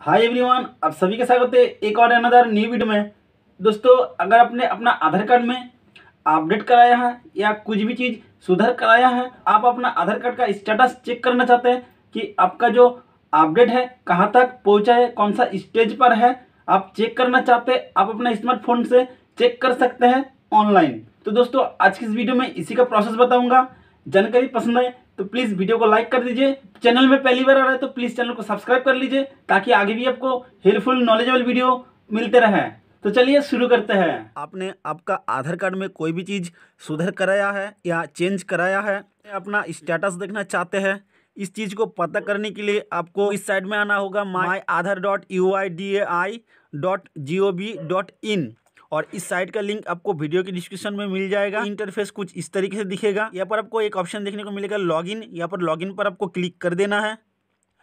Hi everyone आप सभी का स्वागत है एक और अनदर न्यू वीडियो में। दोस्तों, अगर आपने अपना आधार कार्ड में अपडेट कराया है या कुछ भी चीज़ सुधार कराया है, आप अपना आधार कार्ड का स्टेटस चेक करना चाहते हैं कि आपका जो अपडेट है कहाँ तक पहुँचा है, कौन सा स्टेज पर है, आप चेक करना चाहते हैं, आप अपना स्मार्टफ़ोन से चेक कर सकते हैं ऑनलाइन तो दोस्तों, आज की इस वीडियो में इसी का प्रोसेस बताऊँगा। जानकारी पसंद आए तो प्लीज़ वीडियो को लाइक कर दीजिए। चैनल में पहली बार आ रहा है तो प्लीज़ चैनल को सब्सक्राइब कर लीजिए, ताकि आगे भी आपको हेल्पफुल नॉलेजेबल वीडियो मिलते रहे। तो चलिए शुरू करते हैं। आपने आपका आधार कार्ड में कोई भी चीज़ सुधर कराया है या चेंज कराया है, अपना स्टेटस देखना चाहते हैं, इस चीज़ को पता करने के लिए आपको इस साइड में आना होगा my Aadhaar dot U I D A I dot G O V dot in और इस साइट का लिंक आपको वीडियो के डिस्क्रिप्शन में मिल जाएगा। इंटरफेस कुछ इस तरीके से दिखेगा। यहाँ पर आपको एक ऑप्शन देखने को मिलेगा लॉगिन। यहाँ पर लॉगिन पर आपको क्लिक कर देना है।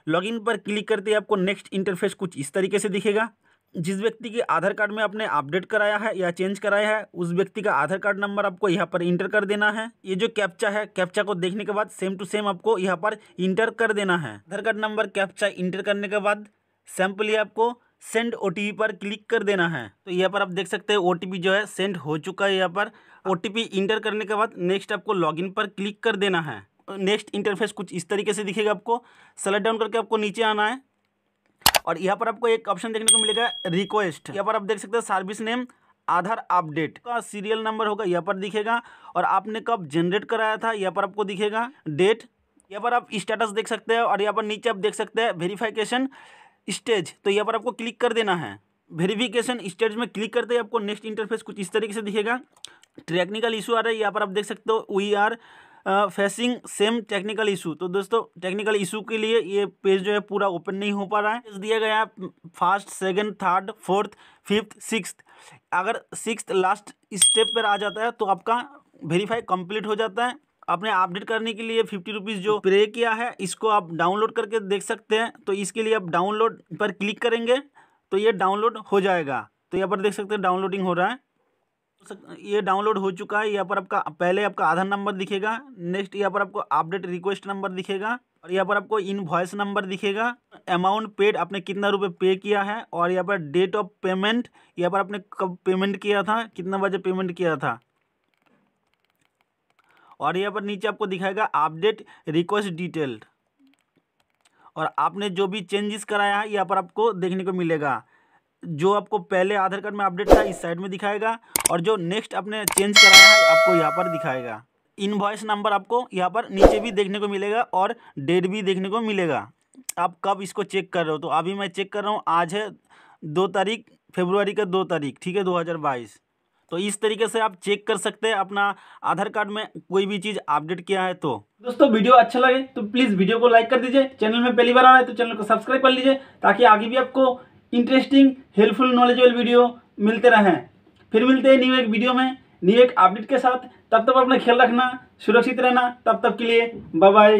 लॉगिन पर क्लिक करते ही आपको नेक्स्ट इंटरफेस कुछ इस तरीके से दिखेगा। जिस व्यक्ति के आधार कार्ड में आपने अपडेट कराया है या चेंज कराया है, उस व्यक्ति का आधार कार्ड नंबर आपको यहाँ पर इंटर कर देना है। ये जो कैप्चा है, कैप्चा को देखने के बाद सेम टू सेम आपको यहाँ पर इंटर कर देना है। Aadhaar card number captcha enter करने के बाद सिंपली आपको सेंड ओटीपी पर क्लिक कर देना है। तो यहाँ पर आप देख सकते हैं ओटीपी जो है सेंड हो चुका है यहाँ पर। ओ इंटर करने के बाद नेक्स्ट आपको लॉगिन पर क्लिक कर देना है। नेक्स्ट इंटरफेस कुछ इस तरीके से दिखेगा आपको। सेलेक्ट डाउन करके आपको नीचे आना है। और यहाँ पर आपको एक ऑप्शन देखने को मिलेगा, रिक्वेस्ट। यहाँ पर आप देख सकते हैं सर्विस नेम, आधार अपडेट का सीरियल नंबर होगा, यहाँ पर दिखेगा। और आपने कब जनरेट कराया था, यहाँ पर आपको दिखेगा। डेट, यहाँ पर आप स्टेटस देख सकते हैं। और यहाँ पर नीचे आप देख सकते हैं, वेरीफिकेशन। स्टेज तो यहाँ पर आपको क्लिक कर देना है। वेरिफिकेशन स्टेज में क्लिक करते ही आपको नेक्स्ट इंटरफेस कुछ इस तरीके से दिखेगा। टेक्निकल इशू आ रहा है, यहाँ पर आप देख सकते हो we are facing same technical issue तो दोस्तों टेक्निकल इशू के लिए ये पेज जो है पूरा ओपन नहीं हो पा रहा है। दिया गया first second third fourth fifth six अगर सिक्स लास्ट स्टेप पर आ जाता है तो आपका वेरीफाई कंप्लीट हो जाता है। आपने अपडेट करने के लिए फिफ्टी रुपीज़ जो पे किया है, इसको आप डाउनलोड करके देख सकते हैं। तो इसके लिए आप डाउनलोड पर क्लिक करेंगे तो ये डाउनलोड हो जाएगा। तो यहाँ पर देख सकते हैं डाउनलोडिंग हो रहा है। ये डाउनलोड हो चुका है। यहाँ पर आपका, पहले आपका आधार नंबर दिखेगा। नेक्स्ट यहाँ पर आपको अपडेट रिक्वेस्ट नंबर दिखेगा। और यहाँ पर आपको इन वॉइस नंबर दिखेगा। अमाउंट पेड आपने कितना रुपए पे किया है? और यहाँ पर डेट ऑफ़ पेमेंट यहाँ पर आपने कब पेमेंट किया था? कितना बजे पेमेंट किया था? और यहाँ पर नीचे आपको दिखाएगा अपडेट रिक्वेस्ट डिटेल्ड और आपने जो भी चेंजेस कराया है, यहाँ पर आपको देखने को मिलेगा। जो आपको पहले आधार कार्ड में अपडेट था, इस साइड में दिखाएगा। और जो नेक्स्ट आपने चेंज कराया है, आपको यहाँ पर दिखाएगा। इनवॉइस नंबर आपको यहाँ पर नीचे भी देखने को मिलेगा और डेट भी देखने को मिलेगा। आप कब इसको चेक कर रहे हो? तो अभी मैं चेक कर रहा हूँ, आज है दो तारीख फेब्रुआरी का दो तारीख, ठीक है, दो हज़ार बाईस। तो इस तरीके से आप चेक कर सकते हैं अपना आधार कार्ड में कोई भी चीज़ अपडेट किया है तो। दोस्तों, वीडियो अच्छा लगे तो प्लीज़ वीडियो को लाइक कर दीजिए, चैनल में पहली बार आ रहा है तो चैनल को सब्सक्राइब कर लीजिए ताकि आगे भी आपको इंटरेस्टिंग हेल्पफुल नॉलेजेबल वीडियो मिलते रहें। फिर मिलते हैं न्यू एक वीडियो में न्यू एक अपडेट के साथ। तब तक अपना ख्याल रखना, सुरक्षित रहना। तब तक के लिए बाय